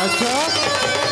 Nice job.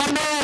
Sunday.